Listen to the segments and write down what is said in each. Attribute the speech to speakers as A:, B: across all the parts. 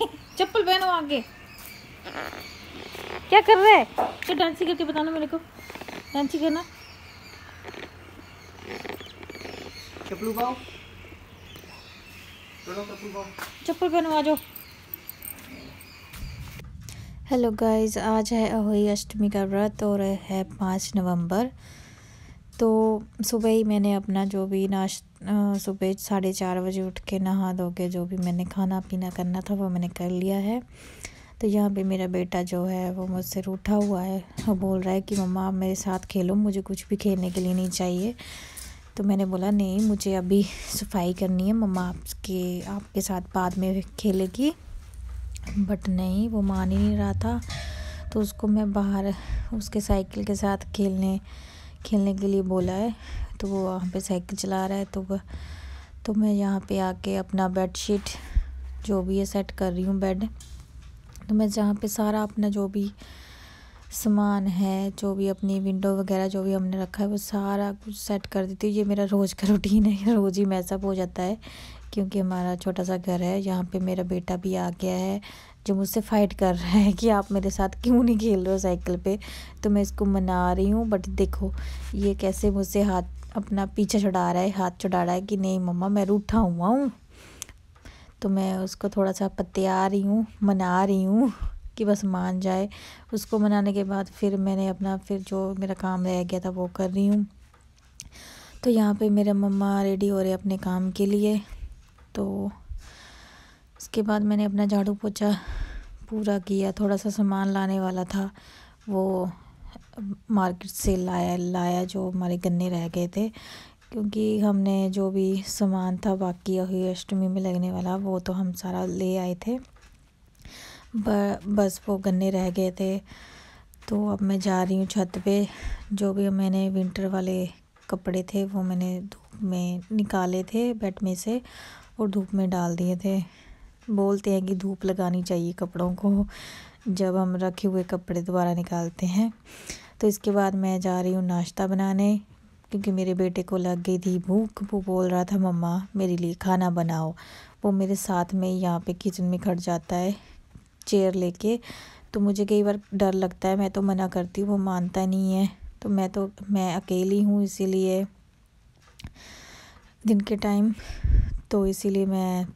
A: चप्पल पहनो आगे। क्या कर रहे? है तो डांसी करके बताना मेरे को। डांसी करना।
B: चप्पू पाओ
A: चप्पल पहनो आ जाओ। हेलो गाइस आज है अहोई अष्टमी का व्रत और है पाँच नवंबर। सुबह ही मैंने अपना जो भी नाश सुबह साढ़े चार बजे उठ के नहा धो के जो भी मैंने खाना पीना करना था वो मैंने कर लिया है। तो यहाँ पे मेरा बेटा जो है वो मुझसे रूठा हुआ है। वो बोल रहा है कि, मम्मा, आप मेरे साथ खेलो, मुझे कुछ भी खेलने के लिए नहीं चाहिए। तो मैंने बोला, नहीं, मुझे अभी सफ़ाई करनी है। मम्मा आपके आपके साथ बाद में खेलेगी। बट नहीं, वो मान ही नहीं रहा था। तो उसको मैं बाहर, उसके साइकिल के साथ खेलने खेलने के लिए बोला है तो वो वहाँ पे साइकिल चला रहा है तो वह तो मैं यहाँ पे आके अपना बेड शीट जो भी है सेट कर रही हूँ बेड तो मैं जहाँ पे सारा अपना जो भी सामान है, जो भी अपनी विंडो वगैरह जो भी हमने रखा है, वो सारा कुछ सेट कर देती हूँ। ये मेरा रोज़ का रूटीन है रोज़ ही मैसअप हो जाता है, क्योंकि हमारा छोटा सा घर है, यहाँ पे मेरा बेटा भी आ गया है, जो मुझसे फ़ाइट कर रहा है कि आप मेरे साथ क्यों नहीं खेल रहे हो साइकिल पे? तो मैं इसको मना रही हूँ बट देखो, ये कैसे मुझसे हाथ, अपना पीछा चढ़ा रहा है, हाथ चढ़ा रहा है कि नहीं मम्मा, मैं रूठा हुआ हूँ। तो मैं उसको थोड़ा सा पत्या रही हूँ, मना रही हूँ। कि बस मान जाए। उसको मनाने के बाद फिर मैंने अपना फिर जो मेरा काम रह गया था वो कर रही हूँ। तो यहाँ पे मेरे मम्मा रेडी हो रहे अपने काम के लिए। तो उसके बाद मैंने अपना झाड़ू पोछा पूरा किया। थोड़ा सा सामान लाने वाला था। वो मार्केट से लाया लाया जो हमारे गन्ने रह गए थे। क्योंकि हमने जो भी सामान था बाकी अष्टमी में लगने वाला, वो तो हम सारा ले आए थे। बस वो गन्ने रह गए थे। तो अब मैं जा रही हूँ छत पे। जो भी मैंने विंटर वाले कपड़े थे, वो मैंने धूप में निकाले थे बेड में से और धूप में डाल दिए थे। बोलते हैं कि धूप लगानी चाहिए कपड़ों को, जब हम रखे हुए कपड़े दोबारा निकालते हैं। तो इसके बाद मैं जा रही हूँ नाश्ता बनाने, क्योंकि मेरे बेटे को लग गई थी भूख। वो बोल रहा था, मम्मा, मेरे लिए खाना बनाओ। वो मेरे साथ में यहाँ पे किचन में खड़ जाता है। चेयर लेके तो मुझे कई बार डर लगता है, मैं तो मना करती हूँ, वो मानता नहीं है। तो मैं तो मैं अकेली हूँ इसीलिए दिन के टाइम तो इसीलिए मैं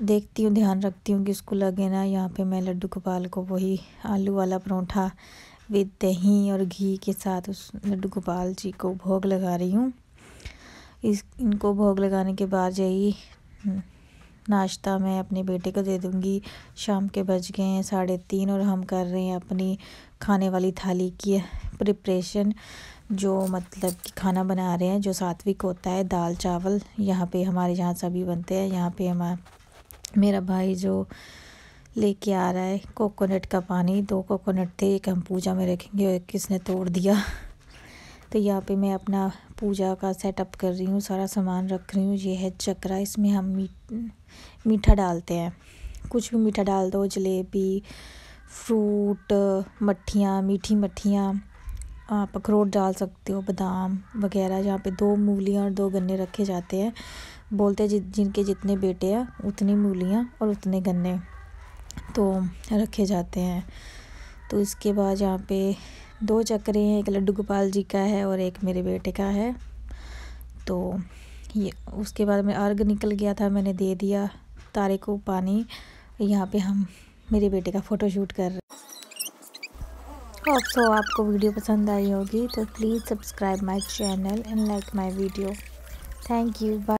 A: देखती हूँ, ध्यान रखती हूँ कि उसको लगे ना, यहाँ पे मैं लड्डू गोपाल को वही आलू वाला परोठा विद दही और घी के साथ उस लड्डू गोपाल जी को भोग लगा रही हूँ। इस, इनको भोग लगाने के बाद यही नाश्ता मैं अपने बेटे को दे दूँगी। शाम के बज गए हैं साढ़े तीन और हम कर रहे हैं अपनी खाने वाली थाली की प्रिपरेशन, जो मतलब कि खाना बना रहे हैं, जो सात्विक होता है, दाल, चावल। यहाँ पे हमारे यहाँ सभी बनते हैं। यहाँ पे हमारा मेरा भाई जो लेके आ रहा है, कोकोनट का पानी। दो कोकोनट थे, एक हम पूजा में रखेंगे और एक किसने तोड़ दिया। तो यहाँ पे मैं अपना पूजा का सेटअप कर रही हूँ, सारा सामान रख रही हूँ। ये है चक्रा, इसमें हम मीठ, मीठा डालते हैं। कुछ भी मीठा डाल दो, जलेबी, फ्रूट, मट्ठियाँ, मीठी मट्ठियाँ, आप अखरोट डाल सकते हो, बादाम वगैरह, जहाँ पे दो मूलियाँ और दो गन्ने रखे जाते हैं। बोलते हैं जिनके जितने बेटे हैं, उतनी मूलियाँ और उतने गन्ने तो रखे जाते हैं। तो इसके बाद यहाँ पे दो चक्रे हैं, एक लड्डू गोपाल जी का है और एक मेरे बेटे का है। तो ये, उसके बाद में अर्घ निकल गया था, मैंने दे दिया तारे को पानी। यहाँ पे हम मेरे बेटे का फ़ोटो शूट कर रहे होप सो आपको वीडियो पसंद आई होगी तो please subscribe my channel and like my video thank you bye